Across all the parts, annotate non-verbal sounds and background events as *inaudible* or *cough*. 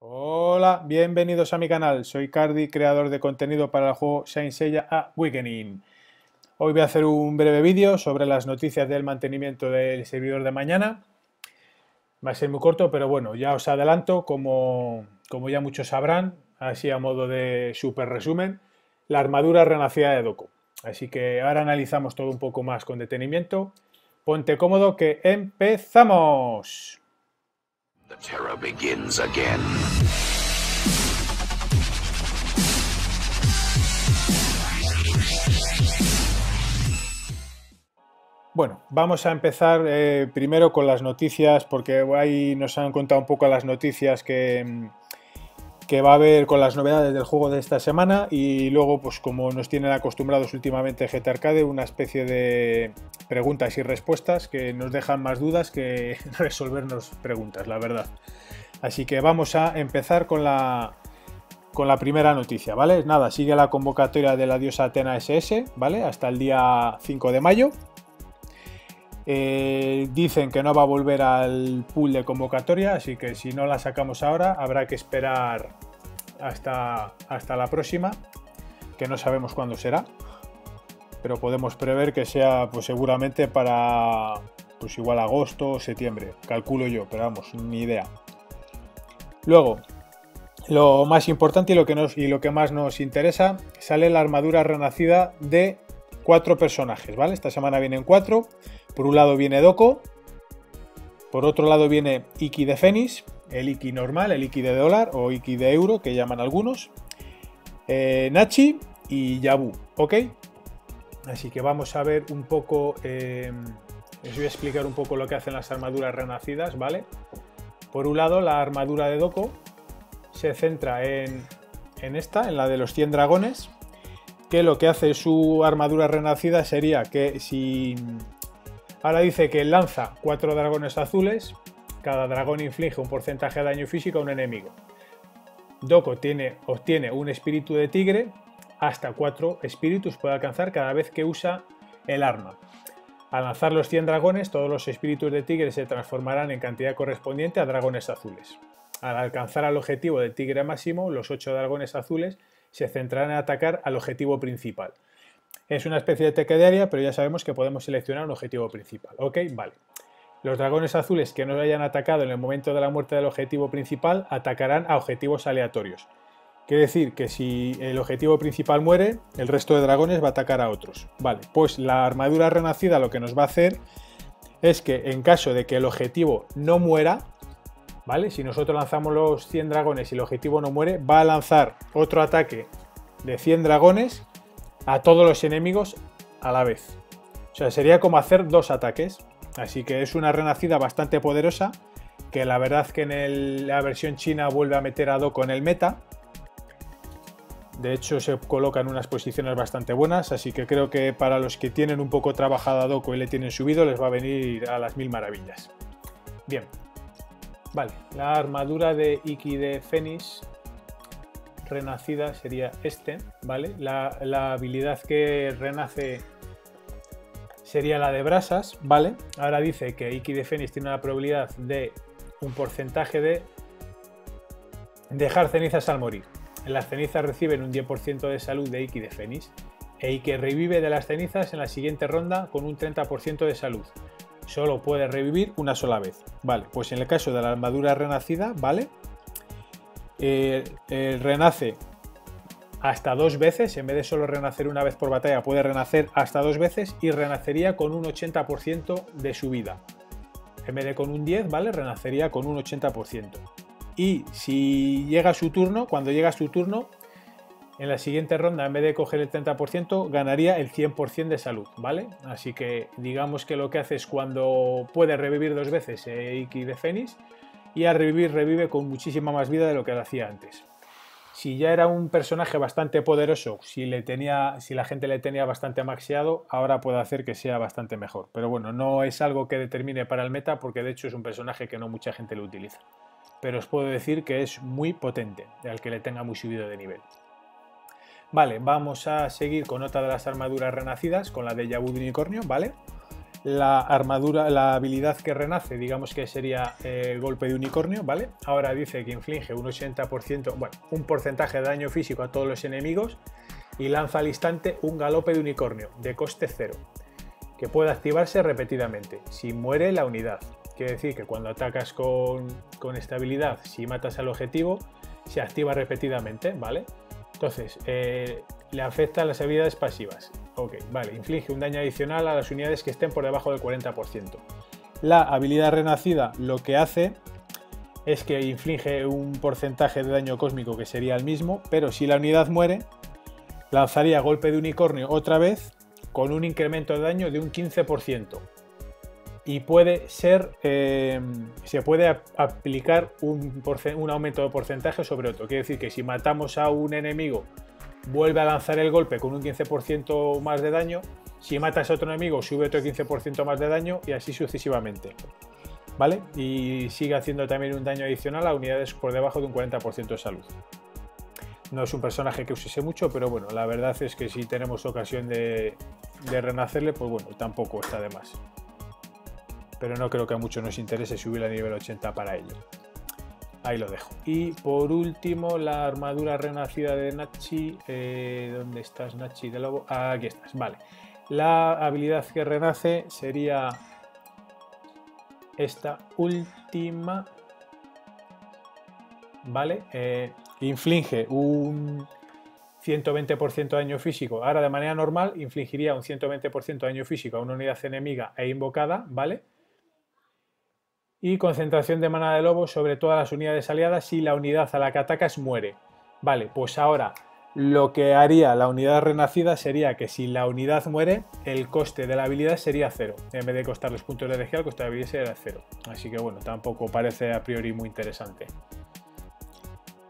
Hola, bienvenidos a mi canal. Soy Cardi, creador de contenido para el juego Saint Seiya Awakening. Hoy voy a hacer un breve vídeo sobre las noticias del mantenimiento del servidor de mañana. Va a ser muy corto, pero bueno, ya os adelanto, como, como ya muchos sabrán, así a modo de super resumen, la armadura renacida de Doko. Así que ahora analizamos todo un poco más con detenimiento. Ponte cómodo que empezamos. The terror begins again. Bueno, vamos a empezar eh, primero con las noticias, porque ahí nos han contado un poco las noticias que, mm, que va a haber con las novedades del juego de esta semana y luego, pues como nos tienen acostumbrados últimamente GT Arcade, una especie de preguntas y respuestas que nos dejan más dudas que *laughs* resolvernos preguntas, la verdad. Así que vamos a empezar con la, con la primera noticia, ¿vale? Nada, sigue la convocatoria de la diosa Atena SS, ¿vale? Hasta el día 5 de mayo. Eh, dicen que no va a volver al pool de convocatoria, así que si no la sacamos ahora, habrá que esperar hasta, hasta la próxima, que no sabemos cuándo será, pero podemos prever que sea pues seguramente para pues igual agosto o septiembre, calculo yo, pero vamos, ni idea. Luego, lo más importante y lo que, nos, y lo que más nos interesa, sale la armadura renacida de cuatro personajes, ¿vale? Esta semana vienen cuatro. Por un lado viene Doko, por otro lado viene Iki de Fénix, el Iki normal, el Iki de dólar o Iki de euro, que llaman algunos, eh, Nachi y Yabu, ¿ok? Así que vamos a ver un poco, eh, os voy a explicar un poco lo que hacen las armaduras renacidas, ¿vale? Por un lado, la armadura de Doko se centra en, en esta, en la de los 100 dragones, que lo que hace su armadura renacida sería que si Ahora dice que lanza cuatro dragones azules. Cada dragón inflige un porcentaje de daño físico a un enemigo. Doko tiene, obtiene un espíritu de tigre. Hasta cuatro espíritus puede alcanzar cada vez que usa el arma. Al lanzar los 100 dragones, todos los espíritus de tigre se transformarán en cantidad correspondiente a dragones azules. Al alcanzar al objetivo de tigre máximo, los 8 dragones azules se centrarán en atacar al objetivo principal. Es una especie de tequedaria, pero ya sabemos que podemos seleccionar un objetivo principal. ¿Ok? Vale. Los dragones azules que no hayan atacado en el momento de la muerte del objetivo principal atacarán a objetivos aleatorios. Quiere decir que si el objetivo principal muere, el resto de dragones va a atacar a otros. Vale, pues la armadura renacida lo que nos va a hacer es que en caso de que el objetivo no muera, ¿vale? Si nosotros lanzamos los 100 dragones y el objetivo no muere, va a lanzar otro ataque de 100 dragones a todos los enemigos a la vez. O sea, sería como hacer dos ataques. Así que es una renacida bastante poderosa, que la verdad que en la versión china vuelve a meter a Doko en el meta. De hecho, se coloca en unas posiciones bastante buenas, así que creo que para los que tienen un poco trabajado a Doko y le tienen subido, les va a venir a las mil maravillas. Bien. Vale, la armadura de Iki de Fénix renacida sería este, ¿vale? La, habilidad que renace sería la de brasas, ¿vale? Ahora dice que Iki de Fénix tiene una probabilidad de un porcentaje de dejar cenizas al morir. Las cenizas reciben un 10% de salud de Iki de Fénix e Iki revive de las cenizas en la siguiente ronda con un 30% de salud. Solo puede revivir una sola vez. Vale, pues en el caso de la armadura renacida, ¿vale? Eh, eh, renace hasta dos veces, en vez de solo renacer una vez por batalla, puede renacer hasta dos veces y renacería con un 80% de su vida. En vez de con un 10, ¿vale? Renacería con un 80%. Y si llega su turno, cuando llega su turno, en la siguiente ronda, en vez de coger el 30%, ganaría el 100% de salud, ¿vale? Así que digamos que lo que hace es cuando puede revivir dos veces eh, Iki de Fénix, y a revivir revive con muchísima más vida de lo que lo hacía antes. Si ya era un personaje bastante poderoso, si, le tenía, si la gente le tenía bastante maxeado, ahora puede hacer que sea bastante mejor. Pero bueno, no es algo que determine para el meta porque de hecho es un personaje que no mucha gente lo utiliza. Pero os puedo decir que es muy potente, al que le tenga muy subido de nivel. Vale, vamos a seguir con otra de las armaduras renacidas, con la de Yabu de Unicornio, ¿vale? La armadura, la habilidad que renace, digamos que sería el golpe de unicornio, ¿vale? Ahora dice que inflige un 80%, bueno, un porcentaje de daño físico a todos los enemigos y lanza al instante un galope de unicornio de coste cero, que puede activarse repetidamente, si muere la unidad. Quiere decir que cuando atacas con, con esta habilidad, si matas al objetivo, se activa repetidamente, ¿vale? Entonces, eh, le afecta a las habilidades pasivas. Ok, vale, inflige un daño adicional a las unidades que estén por debajo del 40%. La habilidad renacida lo que hace es que inflige un porcentaje de daño cósmico que sería el mismo, pero si la unidad muere, lanzaría golpe de unicornio otra vez con un incremento de daño de un 15%. Y puede ser, eh, se puede aplicar un, un aumento de porcentaje sobre otro. Quiere decir que si matamos a un enemigo vuelve a lanzar el golpe con un 15% más de daño. Si matas a otro enemigo, sube otro 15% más de daño y así sucesivamente. ¿Vale? Y sigue haciendo también un daño adicional a unidades por debajo de un 40% de salud. No es un personaje que usese mucho, pero bueno, la verdad es que si tenemos ocasión de, renacerle, pues bueno, tampoco está de más. Pero no creo que a muchos nos interese subir a nivel 80 para ello. Ahí lo dejo. Y por último, la armadura renacida de Nachi. Eh, ¿Dónde estás, Nachi de Lobo? aquí estás, vale. La habilidad que renace sería esta última. ¿Vale? Eh, inflige un 120% de daño físico. Ahora, de manera normal, infligiría un 120% de daño físico a una unidad enemiga e invocada, ¿vale? Y concentración de manada de lobos sobre todas las unidades aliadas si la unidad a la que atacas muere. Vale, pues ahora lo que haría la unidad renacida sería que si la unidad muere, el coste de la habilidad sería cero. En vez de costar los puntos de energía, el coste de la habilidad sería cero. Así que bueno, tampoco parece a priori muy interesante.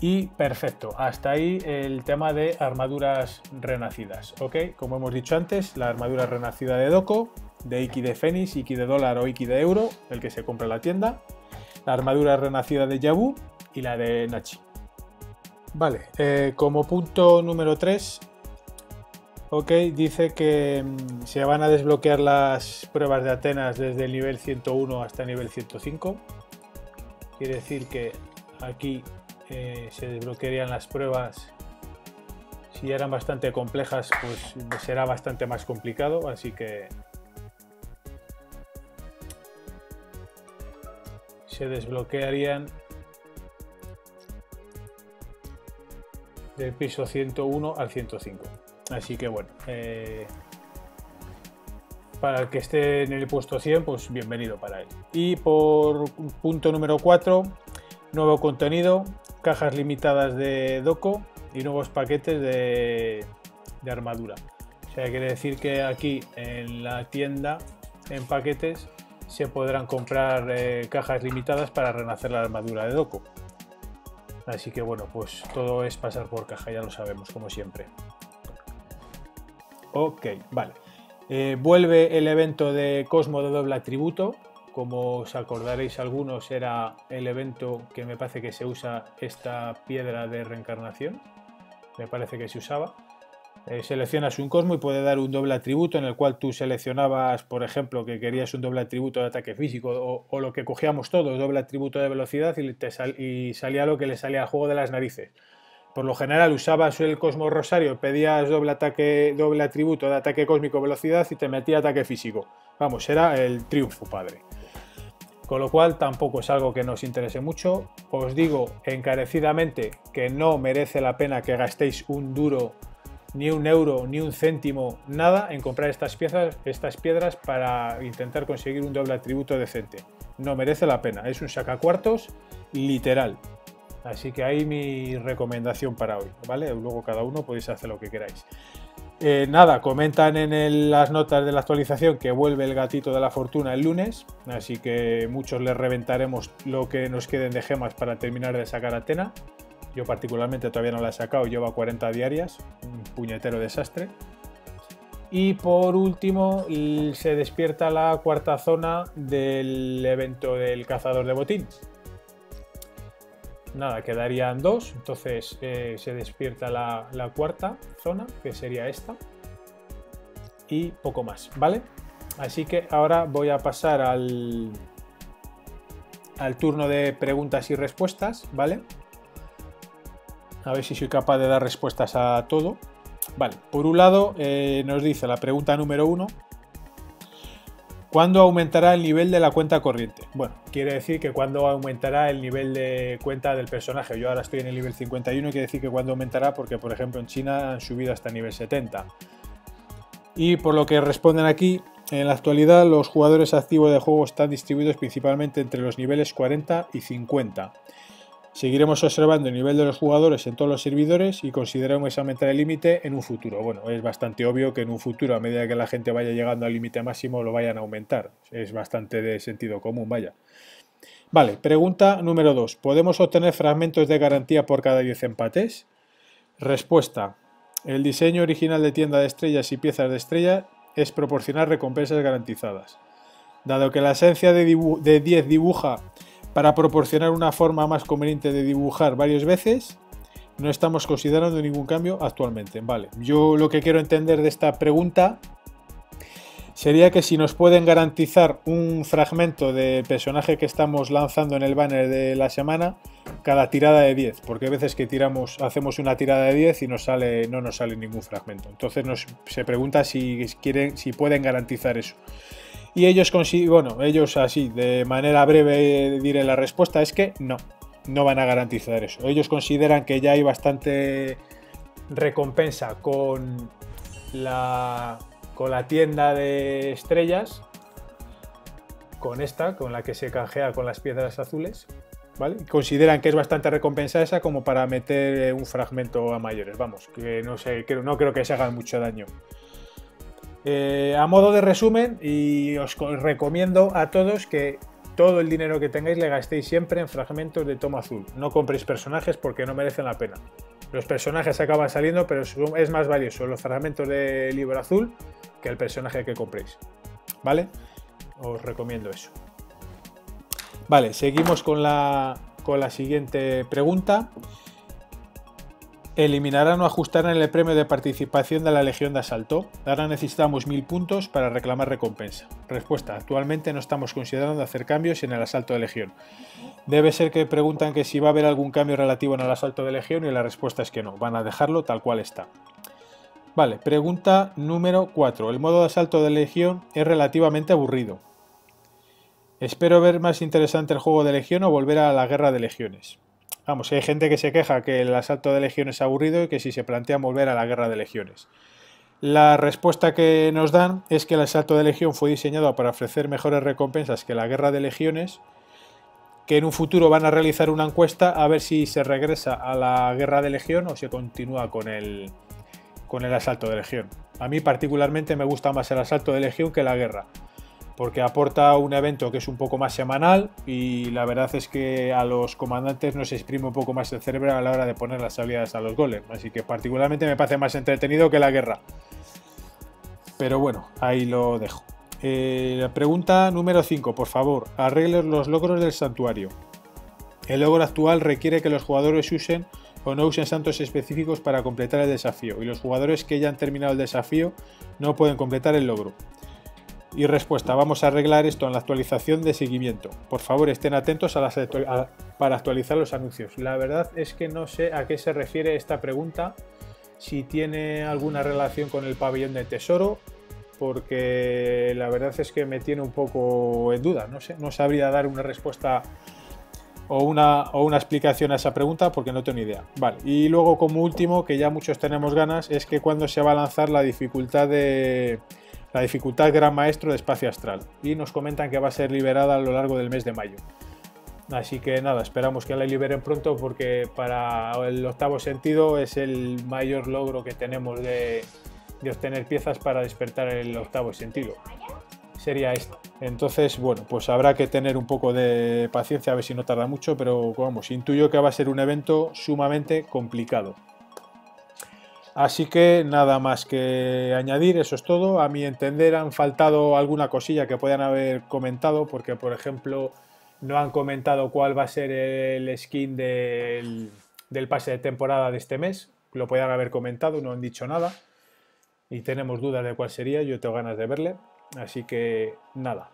Y perfecto, hasta ahí el tema de armaduras renacidas. Ok, como hemos dicho antes, la armadura renacida de Doko, de Iki de Fénix, Iki de dólar o Iki de euro, el que se compra en la tienda, la armadura renacida de Yabu y la de Nachi. Vale, eh, como punto número 3, ok, dice que mm, se van a desbloquear las pruebas de Atenas desde el nivel 101 hasta el nivel 105. Quiere decir que aquí eh, se desbloquearían las pruebas si eran bastante complejas, pues será bastante más complicado, así que se desbloquearían del piso 101 al 105. Así que bueno, eh, para el que esté en el puesto 100, pues bienvenido para él. Y por punto número 4, nuevo contenido, cajas limitadas de Doco y nuevos paquetes de, de armadura. O sea, quiere decir que aquí en la tienda, en paquetes, se podrán comprar eh, cajas limitadas para renacer la armadura de Doku. Así que bueno, pues todo es pasar por caja, ya lo sabemos, como siempre. Ok, vale. Eh, vuelve el evento de Cosmo de doble atributo. Como os acordaréis algunos, era el evento que me parece que se usa esta piedra de reencarnación. Me parece que se usaba. Eh, seleccionas un cosmo y puede dar un doble atributo en el cual tú seleccionabas, por ejemplo, que querías un doble atributo de ataque físico o, lo que cogíamos todos, doble atributo de velocidad y, te salía lo que le salía al juego de las narices. Por lo general usabas el Cosmo Rosario, pedías doble ataque, doble atributo de ataque cósmico velocidad y te metía ataque físico. Vamos, era el triunfo, padre. Con lo cual tampoco es algo que nos interese mucho. Os digo encarecidamente que no merece la pena que gastéis un duro ni un euro, ni un céntimo, nada en comprar estas piezas, estas piedras para intentar conseguir un doble atributo decente. No merece la pena, es un sacacuartos literal. Así que ahí mi recomendación para hoy, ¿vale? Luego cada uno podéis hacer lo que queráis. Eh, nada, comentan en las notas de la actualización que vuelve el gatito de la fortuna el lunes, así que muchos les reventaremos lo que nos queden de gemas para terminar de sacar Atena. Yo particularmente todavía no la he sacado, lleva 40 diarias, un puñetero desastre. Y por último se despierta la cuarta zona del evento del cazador de botín. Nada, quedarían dos, entonces eh, se despierta la, la cuarta zona, que sería esta. Y poco más, ¿vale? Así que ahora voy a pasar al, al turno de preguntas y respuestas, ¿vale? A ver si soy capaz de dar respuestas a todo. Vale, por un lado eh, nos dice la pregunta número uno. ¿Cuándo aumentará el nivel de la cuenta corriente? Bueno, quiere decir que cuándo aumentará el nivel de cuenta del personaje. Yo ahora estoy en el nivel 51, quiere decir que cuándo aumentará porque, por ejemplo, en China han subido hasta el nivel 70. Y por lo que responden aquí, en la actualidad los jugadores activos de juego están distribuidos principalmente entre los niveles 40 y 50. Seguiremos observando el nivel de los jugadores en todos los servidores y consideramos aumentar el límite en un futuro. Bueno, es bastante obvio que en un futuro, a medida que la gente vaya llegando al límite máximo, lo vayan a aumentar. Es bastante de sentido común, vaya. Vale, pregunta número 2. ¿Podemos obtener fragmentos de garantía por cada 10 empates? Respuesta. El diseño original de tienda de estrellas y piezas de estrella es proporcionar recompensas garantizadas. Dado que la esencia de 10 dibuja para proporcionar una forma más conveniente de dibujar varias veces, no estamos considerando ningún cambio actualmente. Vale, yo lo que quiero entender de esta pregunta sería que si nos pueden garantizar un fragmento del personaje que estamos lanzando en el banner de la semana cada tirada de 10, porque hay veces que tiramos, hacemos una tirada de 10 y sale, no nos sale ningún fragmento. Entonces nos, se pregunta si, quieren, si pueden garantizar eso. Y ellos consiguen, bueno, ellos así, de manera breve diré la respuesta, es que no, no van a garantizar eso. Ellos consideran que ya hay bastante recompensa con la, con la tienda de estrellas, con esta, con la que se canjea con las piedras azules, ¿vale? Consideran que es bastante recompensa esa como para meter un fragmento a mayores, vamos, que no sé, no creo que se hagan mucho daño. Eh, a modo de resumen, y os recomiendo a todos que todo el dinero que tengáis le gastéis siempre en fragmentos de tomo azul. No compréis personajes porque no merecen la pena. Los personajes acaban saliendo, pero es más valioso los fragmentos de libro azul que el personaje que compréis. ¿Vale? Os recomiendo eso. Vale, seguimos con la, con la siguiente pregunta. Eliminarán o ajustarán el premio de participación de la Legión de Asalto. Ahora necesitamos 1000 puntos para reclamar recompensa. Respuesta. Actualmente no estamos considerando hacer cambios en el asalto de Legión. Debe ser que preguntan que si va a haber algún cambio relativo en el asalto de Legión y la respuesta es que no. Van a dejarlo tal cual está. Vale, pregunta número 4. El modo de asalto de Legión es relativamente aburrido. Espero ver más interesante el juego de Legión o volver a la guerra de legiones. Vamos, hay gente que se queja que el asalto de legiones es aburrido y que si se plantea volver a la guerra de legiones. La respuesta que nos dan es que el asalto de legión fue diseñado para ofrecer mejores recompensas que la guerra de legiones, que en un futuro van a realizar una encuesta a ver si se regresa a la guerra de legión o se continúa con el, con el asalto de legión. A mí particularmente me gusta más el asalto de legión que la guerra porque aporta un evento que es un poco más semanal y la verdad es que a los comandantes nos exprime un poco más el cerebro a la hora de poner las habilidades a los golems, así que particularmente me parece más entretenido que la guerra. Pero bueno, ahí lo dejo. Eh, pregunta número 5, por favor, arreglen los logros del santuario. El logro actual requiere que los jugadores usen o no usen santos específicos para completar el desafío, y los jugadores que ya han terminado el desafío no pueden completar el logro. Y respuesta, vamos a arreglar esto en la actualización de seguimiento. Por favor, estén atentos a las para actualizar los anuncios. La verdad es que no sé a qué se refiere esta pregunta, si tiene alguna relación con el pabellón de tesoro, porque la verdad es que me tiene un poco en duda. No sé, no sabría dar una respuesta o una, o una explicación a esa pregunta porque no tengo ni idea. Vale, y luego como último, que ya muchos tenemos ganas, es que cuando se va a lanzar la dificultad de la dificultad Gran Maestro de Espacio Astral y nos comentan que va a ser liberada a lo largo del mes de mayo. Así que nada, esperamos que la liberen pronto porque para el octavo sentido es el mayor logro que tenemos de, obtener piezas para despertar el octavo sentido. Sería esto. Entonces, bueno, pues habrá que tener un poco de paciencia a ver si no tarda mucho, pero vamos, intuyo que va a ser un evento sumamente complicado. Así que nada más que añadir, eso es todo. A mi entender han faltado alguna cosilla que puedan haber comentado, porque por ejemplo no han comentado cuál va a ser el skin del, pase de temporada de este mes. Lo podían haber comentado, no han dicho nada. Y tenemos dudas de cuál sería, yo tengo ganas de verle. Así que nada.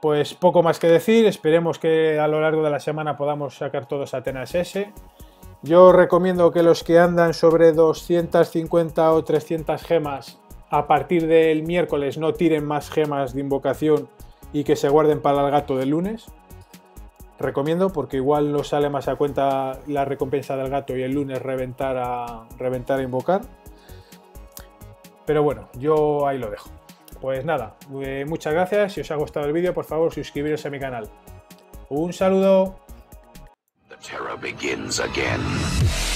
Pues poco más que decir, esperemos que a lo largo de la semana podamos sacar todos Atenas S. Yo recomiendo que los que andan sobre 250 o 300 gemas a partir del miércoles no tiren más gemas de invocación y que se guarden para el gato del lunes. Recomiendo porque igual no sale más a cuenta la recompensa del gato y el lunes reventar a, reventar a invocar. Pero bueno, yo ahí lo dejo. Pues nada, eh, muchas gracias. Si os ha gustado el vídeo, por favor suscribiros a mi canal. Un saludo. The terror begins again.